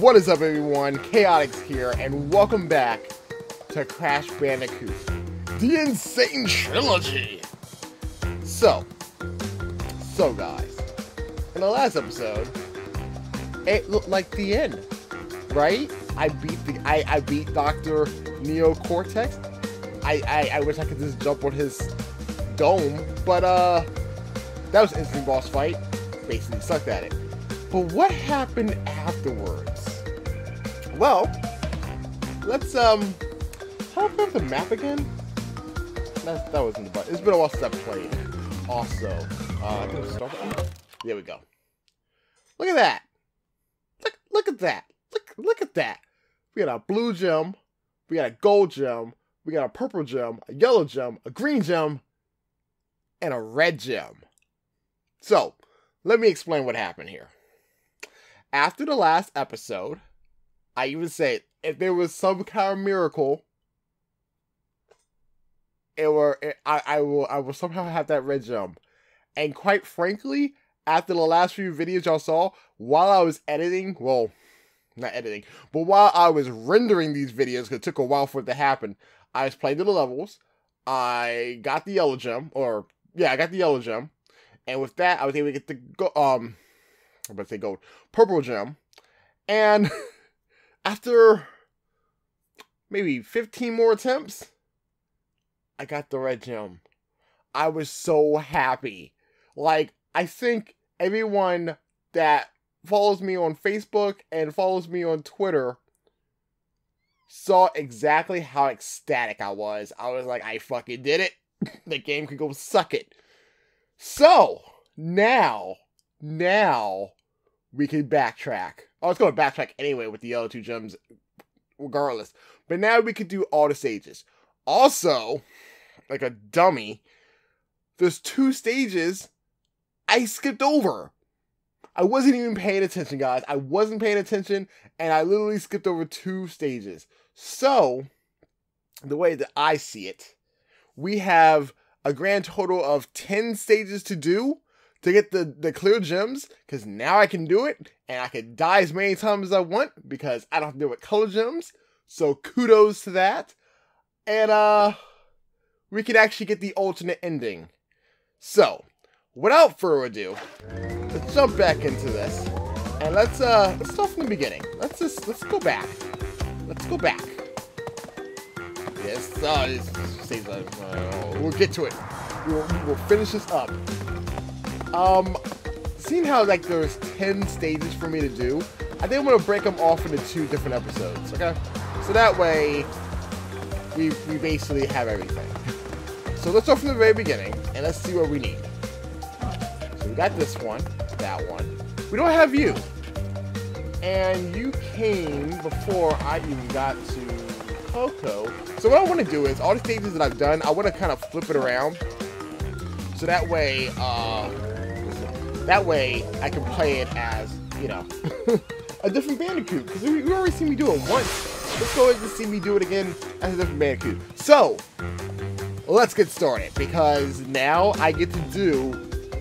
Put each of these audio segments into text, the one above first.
What is up everyone, Chaotix here, and welcome back to Crash Bandicoot, the N. Sane Trilogy! So, so guys, in the last episode, it looked like the end, right? I beat the, I, I beat Dr. Neo Cortex. I, I, I wish I could just jump on his dome, but uh, that was an instant boss fight. Basically sucked at it. But what happened afterwards? Well, let's um, how about the map again? That, that wasn't the button. It's been a while since I played. Also, uh, I. There we go. Look at that. Look, look at that. Look, look at that. We got a blue gem. We got a gold gem. We got a purple gem, a yellow gem, a green gem, and a red gem. So, let me explain what happened here. After the last episode, I even said if there was some kind of miracle, it were it, I I will I will somehow have that red gem. And quite frankly, after the last few videos y'all saw, while I was editing, well, not editing, but while I was rendering these videos, because it took a while for it to happen, I was playing the levels. I got the yellow gem, or yeah, I got the yellow gem, and with that, I was able to get the go- um, I'm about to say gold, purple gem, and after maybe 15 more attempts, I got the red gem. I was so happy. Like I think everyone that follows me on Facebook and follows me on Twitter saw exactly how ecstatic I was. I was like, I fucking did it. the game could go suck it. So, now, now, we can backtrack. I was going to backtrack anyway with the other two gems, regardless. But now we could do all the stages. Also, like a dummy, there's two stages I skipped over. I wasn't even paying attention, guys. I wasn't paying attention, and I literally skipped over two stages. So, the way that I see it, we have a grand total of 10 stages to do to get the, the clear gems, because now I can do it, and I can die as many times as I want, because I don't have to deal with color gems. So kudos to that. And, uh, we can actually get the alternate ending. So, without further ado, let's jump back into this. And let's, uh, let's start from the beginning. Let's just, let's go back. Let's go back. Yes, uh, uh, we'll get to it. We'll, we'll finish this up. Um, seeing how, like, there's 10 stages for me to do, I think I'm going to break them off into two different episodes, okay? So that way, we, we basically have everything. So let's start from the very beginning, and let's see what we need. So we got this one, that one. We don't have you. And you came before I even got to Coco. So what I want to do is, all the stages that I've done, I want to kind of flip it around. So that way, uh, that way I can play it as, you know, a different Bandicoot. Because you already seen me do it once. Let's go ahead and see me do it again as a different Bandicoot. So, let's get started. Because now I get to do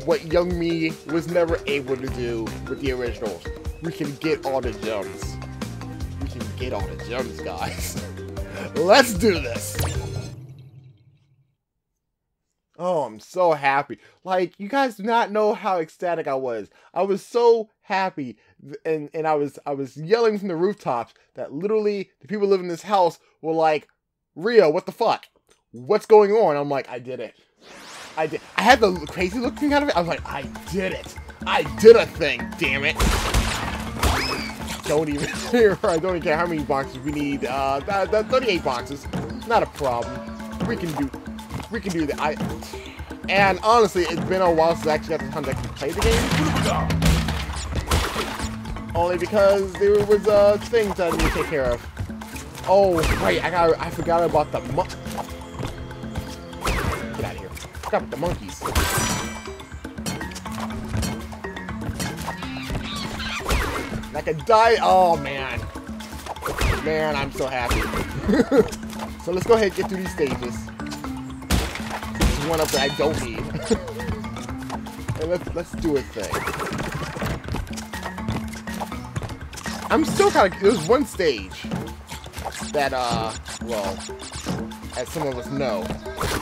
what young me was never able to do with the originals. We can get all the gems. We can get all the gems, guys. Let's do this. Oh, I'm so happy. Like, you guys do not know how ecstatic I was. I was so happy and and I was I was yelling from the rooftops that literally the people living in this house were like, "Rio, what the fuck? What's going on?" I'm like, "I did it. I did. I had the crazy looking out of it. I was like, I did it. I did a thing. Damn it. Don't even care. I don't even care how many boxes we need. Uh, 38 boxes. Not a problem. We can do. We can do that. I. And honestly, it's been a while since I actually got the time to actually play the game. Only because there was uh things I need to take care of. Oh, right. I got. I forgot about the. Get out of here. Forgot about the monkeys. I could die. Oh, man. Man, I'm so happy. so let's go ahead and get through these stages. One up that I don't need. and let's let's do a thing. I'm still kind of. There's one stage that, uh, well, as some of us know,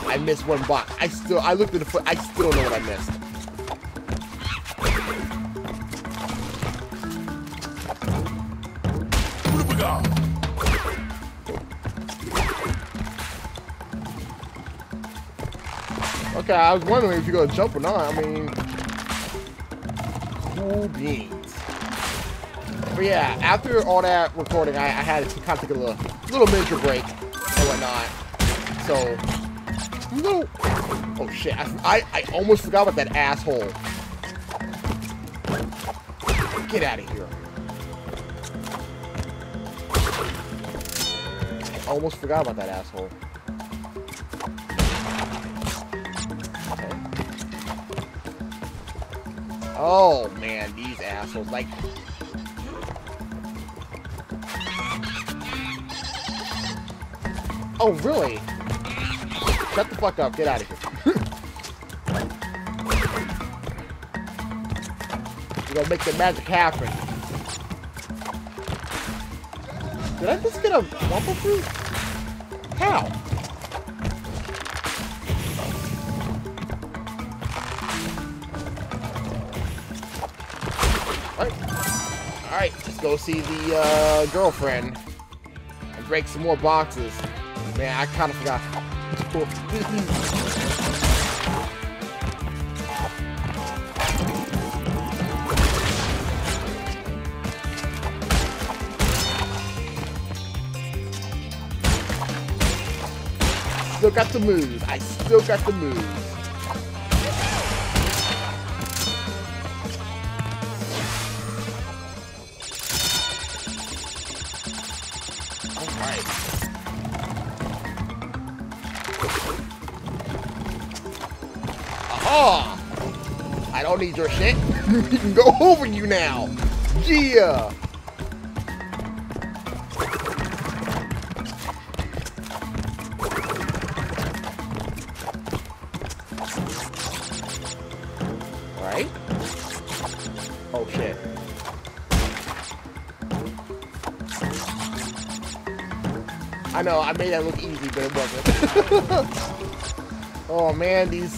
I missed one box. I still, I looked at the foot. I still know what I missed. Okay, I was wondering if you're gonna jump or not. I mean, cool beans. But yeah, after all that recording, I, I had to kind of take a little, little miniature break and whatnot. So, no. Oh shit! I, I, I almost forgot about that asshole. Get out of here. I almost forgot about that asshole. Oh man, these assholes like. Oh really? Shut the fuck up. Get out of here. You're gonna make the magic happen. Did I just get a Wumpa fruit? How? Go see the uh, girlfriend. And break some more boxes. Man, I kind of forgot. still got the moves. I still got the moves. Your shit. we can go over you now. Yeah! Right? Oh shit. I know, I made that look easy, but it wasn't. oh man, these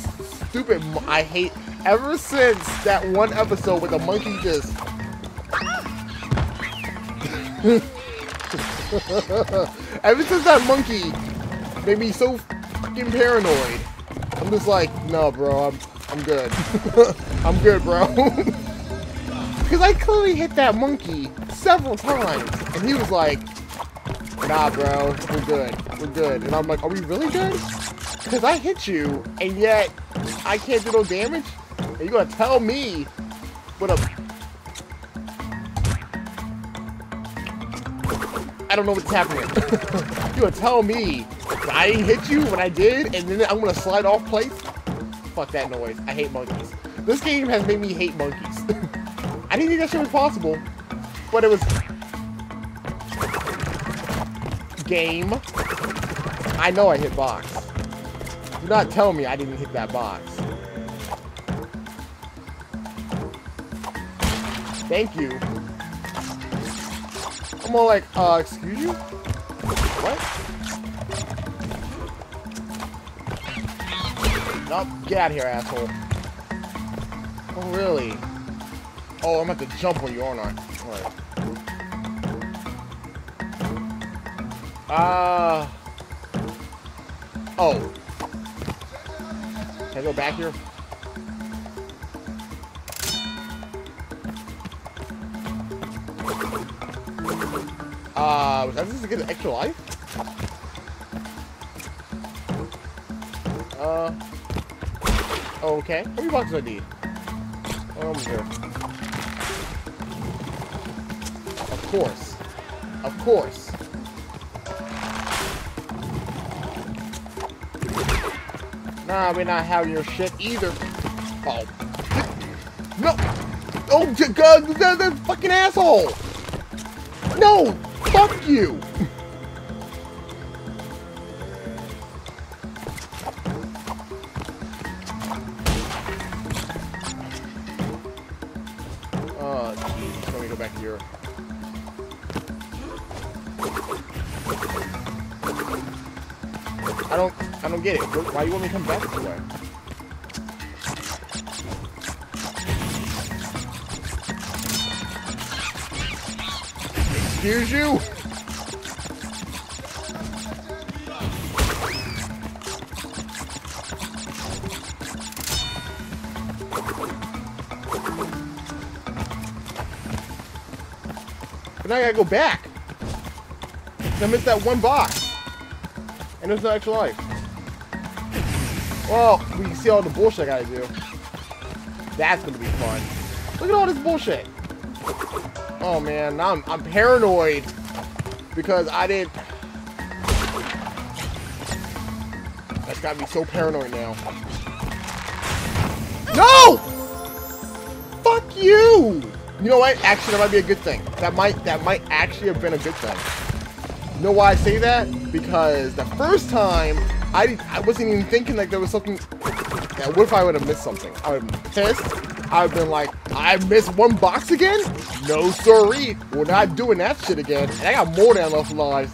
stupid. I hate. Ever since that one episode where the monkey just. Ever since that monkey made me so fucking paranoid, I'm just like, no, bro, I'm, I'm good. I'm good, bro. Because I clearly hit that monkey several times, and he was like, nah, bro, we're good, we're good. And I'm like, are we really good? Because I hit you, and yet I can't do no damage? And you're gonna tell me what a... I don't know what's happening. you're gonna tell me I didn't hit you when I did, and then I'm gonna slide off place? Fuck that noise. I hate monkeys. This game has made me hate monkeys. I didn't think that shit was possible, but it was... Game. I know I hit box. Do not tell me I didn't hit that box. Thank you. I'm all like, uh, excuse you? What? Nope, get out of here, asshole. Oh, really? Oh, I'm about to jump on you, aren't I? Alright. Uh... Oh. Can I go back here? Uh, was that just to get an extra life? Uh... Okay. How many boxes do I need? Oh, I'm here. Of course. Of course. Nah, we're not having your shit either. Oh. No! Oh, God, that, that fucking asshole! No! Fuck you! Oh, geez. Let me go back here. I don't, I don't get it. Why do you want me to come back this way? Excuse you? But now I gotta go back. I missed that one box. And there's no extra life. Well, we can see all the bullshit I gotta do. That's gonna be fun. Look at all this bullshit. Oh man, now I'm, I'm paranoid because I didn't. That's got me so paranoid now. No! Fuck you! You know what? Actually, that might be a good thing. That might that might actually have been a good thing. You know why I say that? Because the first time I I wasn't even thinking like there was something. Yeah, what if I would have missed something? I would pissed. I've been like, I missed one box again? No sorry. We're not doing that shit again. And I got more than enough lives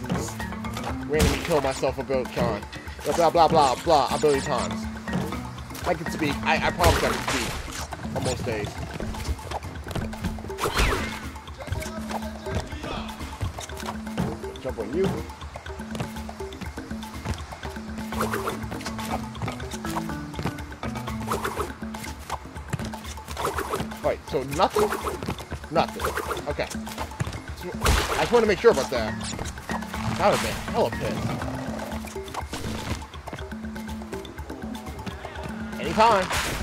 randomly kill myself a billion times. Blah, blah, blah, blah, a billion times. I can speak. I, I promise I can speak. Almost most days. Jump on you. Wait, so nothing? Nothing. Okay. So, I just want to make sure about that. That would been hella pissed. Anytime.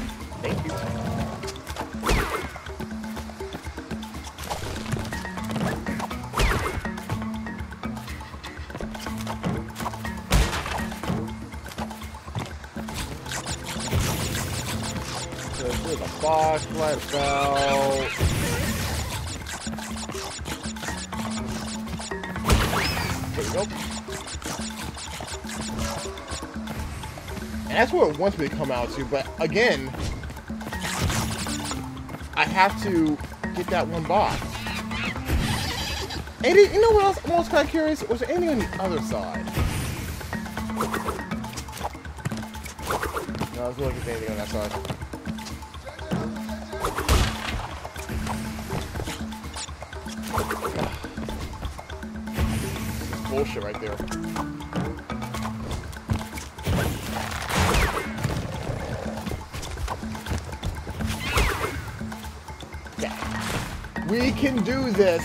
There we go. And that's where it wants me to come out to, but again, I have to get that one box. And it, you know what else? I'm also kind of curious. Was there anything on the other side? No, I was looking at anything on that side. Bullshit right there. Yeah. We can do this.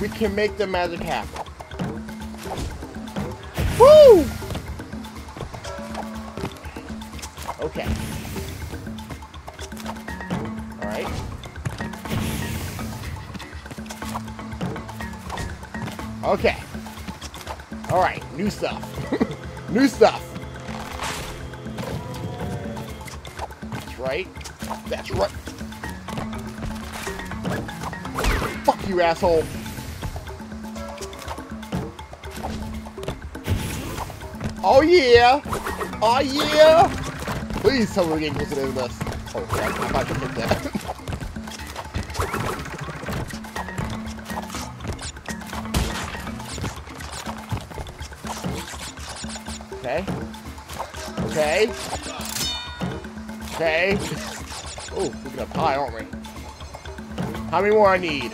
We can make the magic happen. Woo! Okay. Alright. Okay. Alright, new stuff. new stuff. That's right. That's right. Fuck you, asshole. Oh yeah! Oh yeah! Please tell me we're getting closer to this. Oh crap, I'm about to hit that. Okay. Okay. Oh, we're gonna pie, aren't we? How many more I need?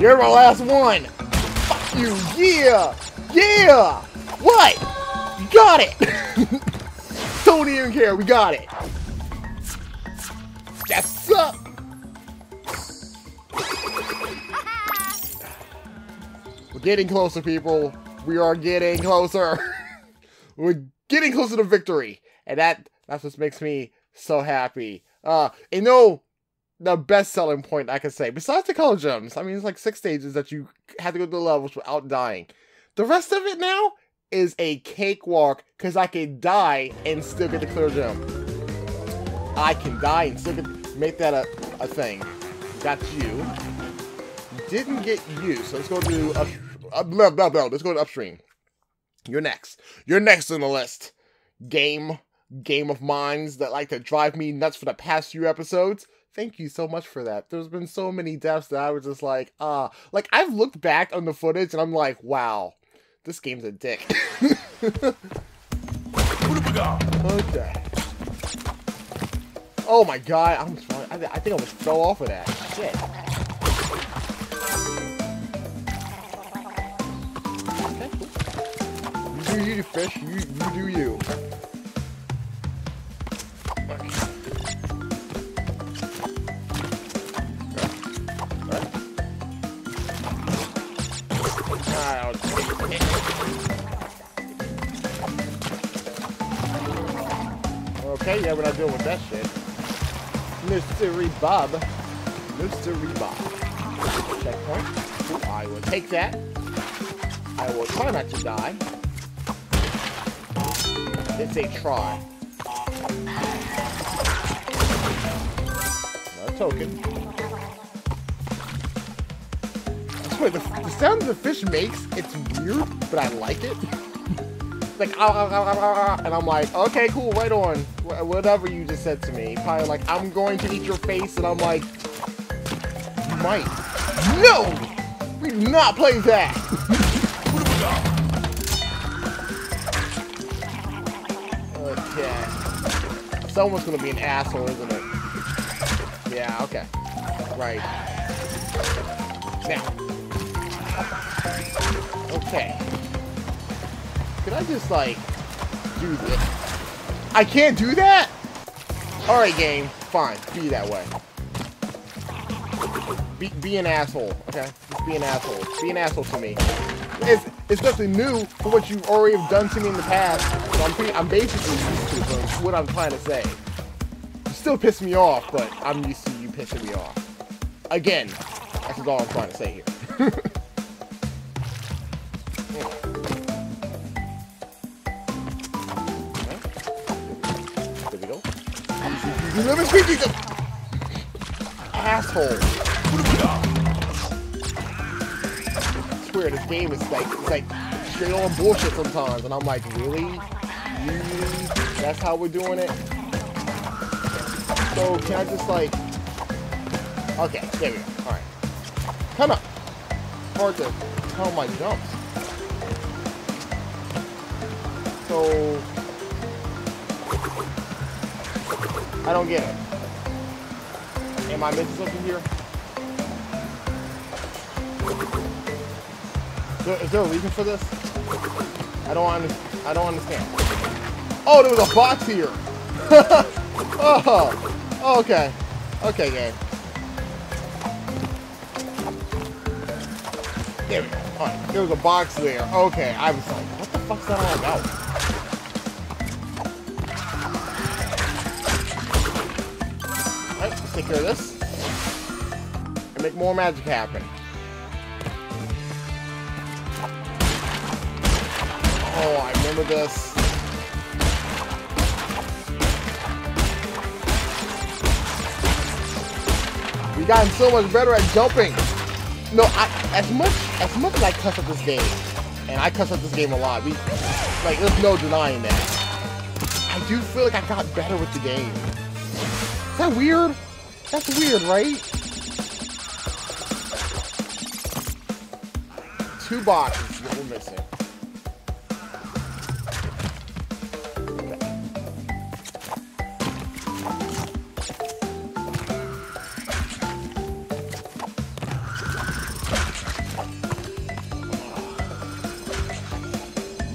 You're my last one! Fuck you! Yeah! Yeah! What? Got it! Don't even care, we got it! That's up! We're getting closer, people. We are getting closer. We're getting closer to victory. And that that's what makes me so happy. Uh, you know, the best selling point I can say, besides the color gems, I mean, it's like six stages that you have to go through the levels without dying. The rest of it now is a cakewalk because I can die and still get the clear gem. I can die and still get, make that a, a thing. Got you. Didn't get you, so let's go to up, up, no, no, no, let's go to upstream. You're next. You're next on the list. Game, game of minds that like to drive me nuts for the past few episodes. Thank you so much for that. There's been so many deaths that I was just like, ah, uh, like I've looked back on the footage and I'm like, wow, this game's a dick. Okay. Oh my god, I'm I, I think I almost fell off of that. Shit. Okay, You do you, fish. You, you do you. Okay, yeah, we're not dealing with that shit. Mystery Bob. Mystery Bob. Checkpoint. I will take that. I will try not to die. It's a try. Not a token. I swear, the, the sound the fish makes, it's weird, but I like it. Like, ah, ah, ah, and I'm like, okay, cool, right on. Whatever you just said to me. Probably like, I'm going to eat your face, and I'm like, might. No! We do not play that! okay. Someone's gonna be an asshole, isn't it? Yeah, okay. Right. Now. Okay. Can I just, like, do this? I can't do that? Alright, game. Fine. Be that way. Be, be an asshole, okay? Just be an asshole. Be an asshole to me. It's, it's definitely new for what you already have done to me in the past. So I'm, pretty, I'm basically used to it, what I'm trying to say. You still piss me off, but I'm used to you pissing me off. Again, that's all I'm trying to say here. In species of asshole. I swear this game is like it's like straight on bullshit sometimes, and I'm like, really? Really? That's how we're doing it? So can I just like Okay, there we go. Alright. Come up. Hard to tell my jumps. So I don't get it. Am I missing something here? Is there, is there a reason for this? I don't understand. I don't understand. Oh, there was a box here. Oh, oh, okay. Okay, game. There we go. Alright, there was a box there. Okay, I was like, what the fuck's that all about? Of this. And make more magic happen. Oh, I remember this. We've gotten so much better at jumping. No, I, as much as much as I cuss at this game, and I cuss at this game a lot. We like there's no denying that. I do feel like I got better with the game. Is that weird? That's weird, right? Two boxes what we're missing.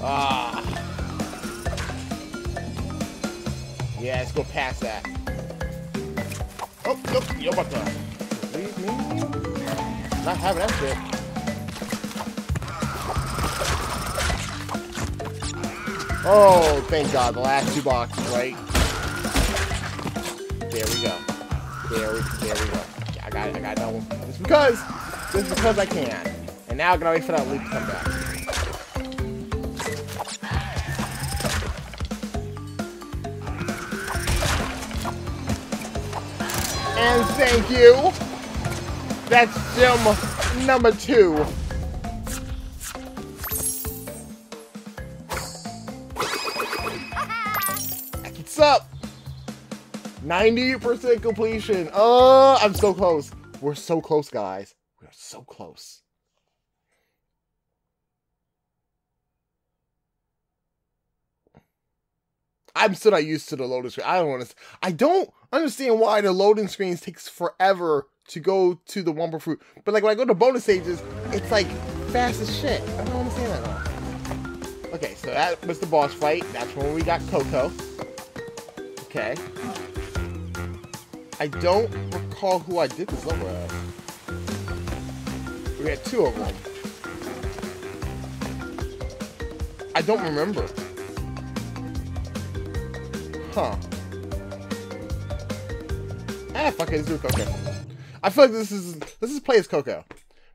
Ah. Yeah, let's go past that. Oh, nope, you're about to leave me. Not having that shit. Oh, thank God, the last two boxes, right? There we go. There we, there we go. I got, it, I got that one. Just because, just because I can. And now I gotta wait for that leap to come back. And thank you. That's sim number two. What's up? 90% completion. Oh, I'm so close. We're so close, guys. We're so close. I'm still not used to the loading screen. I don't want to. I don't understand why the loading screens takes forever to go to the Wumpa fruit. But like when I go to bonus stages, it's like fast as shit. I don't understand that at all. Okay, so that was the boss fight. That's when we got Coco. Okay. I don't recall who I did this over at. We had two of them. I don't remember. Huh. Ah, fuck it, let's do Coco. I feel like this is this is play as Coco.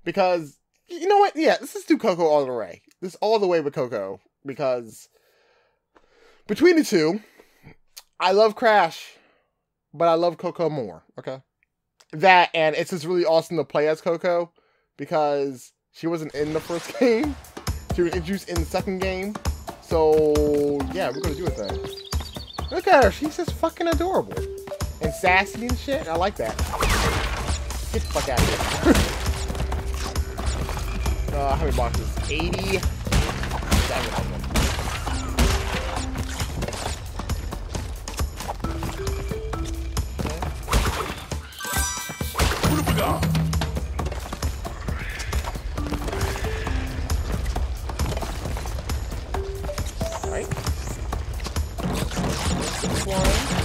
Because you know what? Yeah, let's just do Coco all the way. This all the way with Coco. Because between the two, I love Crash, but I love Coco more. Okay. That and it's just really awesome to play as Coco because she wasn't in the first game. She was introduced in the second game. So yeah, we're gonna do a thing. Look at her, she's just fucking adorable. And sassy and shit. I like that. Get the fuck out of here. uh, how many boxes? 80. Seven of them. Right. This one.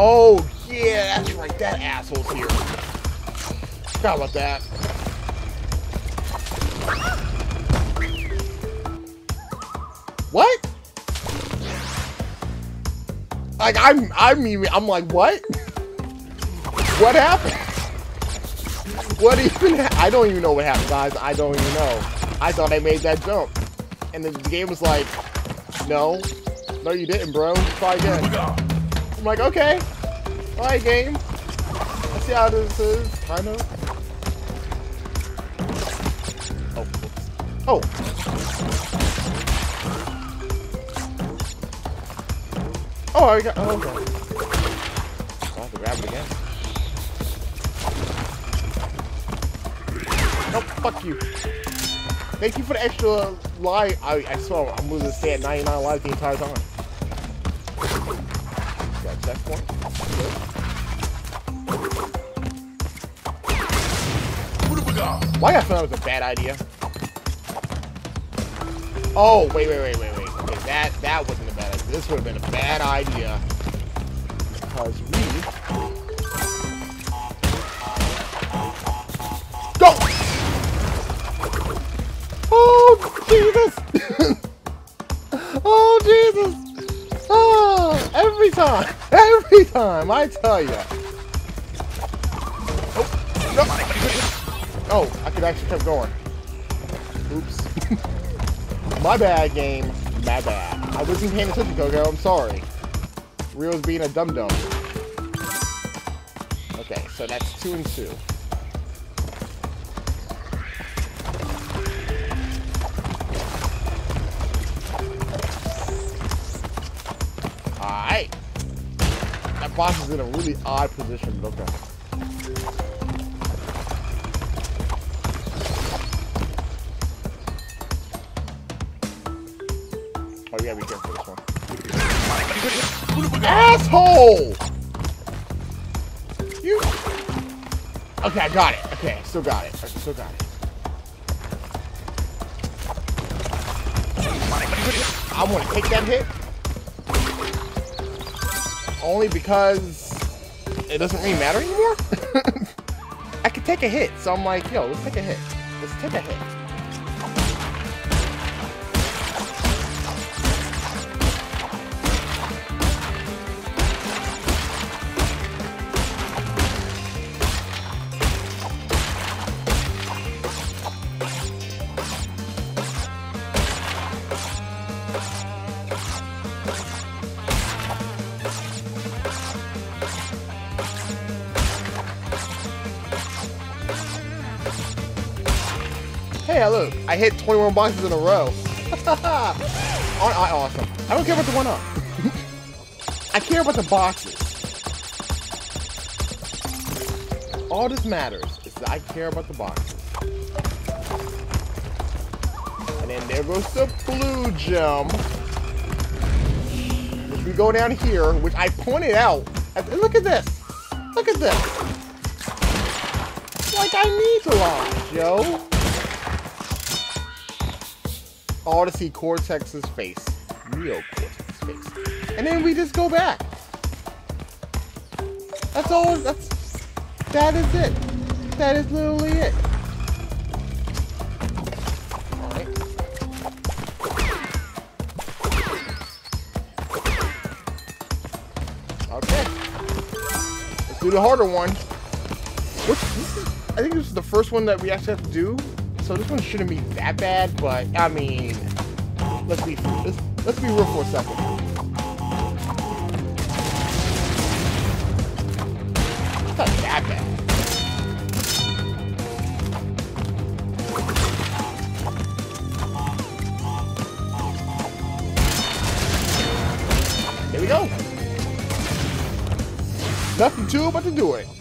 Oh, yeah, that's right. That asshole's here. Forgot about that. What? Like I'm, I'm even, I'm like, what? What happened? What even? I don't even know what happened, guys. I don't even know. I thought I made that jump, and the, the game was like, no, no, you didn't, bro. Try again. I'm like, okay, all right, game. Let's see how this is. Kind of. Oh, oh. Oh, I got. Oh, okay. I'll have to grab it again. Nope, fuck you. Thank you for the extra life. I, I swear, I'm losing stay at 99 lives the entire time. Why I thought that was a bad idea? Oh, wait, wait, wait, wait, wait. Okay, that, that wasn't a bad idea. This would have been a bad idea. Because we... Go! Oh, Jesus! oh, Jesus! Oh, every time! Every time, I tell you. Oh, I could actually keep going. Oops. My bad, game. My bad. I wasn't paying attention, Coco. I'm sorry. Rio's being a dum-dum. Okay, so that's two and two. Alright. That boss is in a really odd position, but okay. You. Okay, I got it. Okay, still got it. I still got it. I want to take that hit. Only because it doesn't really matter anymore. I could take a hit, so I'm like, yo, let's take a hit. Let's take a hit. I hit 21 boxes in a row. Aren't I awesome? I don't care about the one up. I care about the boxes. All this matters is that I care about the boxes. And then there goes the blue gem. which we go down here, which I pointed out. Look at this. Look at this. Like I need to launch, yo. See Cortex's face. Neo Cortex's face. And then we just go back. That's all, that's, that is it. That is literally it. Do the harder one. Which, is, I think this is the first one that we actually have to do. So this one shouldn't be that bad, but, I mean, let's be, let's, let's be real for a second. It's not that bad. Here we go. Nothing to but to do it.